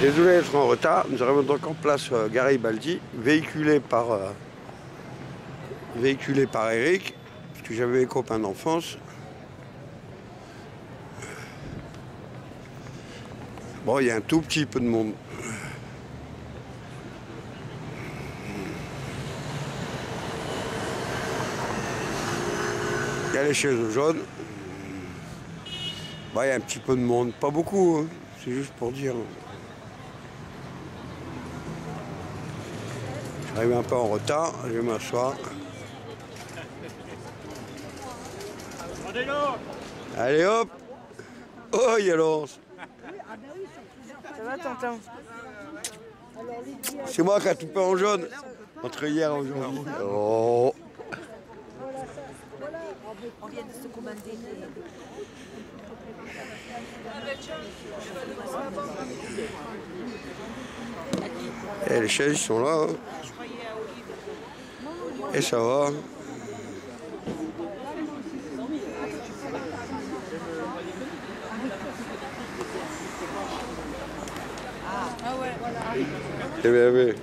Désolé d'être en retard. Nous arrivons donc en place euh, Garibaldi, véhiculé par, euh, véhiculé par Eric, parce que j'avais les copains d'enfance. Bon, il y a un tout petit peu de monde. Il y a les chaises jaunes. Il y a un petit peu de monde, pas beaucoup, hein. c'est juste pour dire. J'arrive un peu en retard, je vais m'asseoir. Allez hop Oh, il y a l'once Ça va, Tintin C'est moi qui a tout peint en jaune. Entre hier et aujourd'hui. Oh On vient de se commander des... Et les chaises sont là. hein. Et ça va. Eh bien, oui.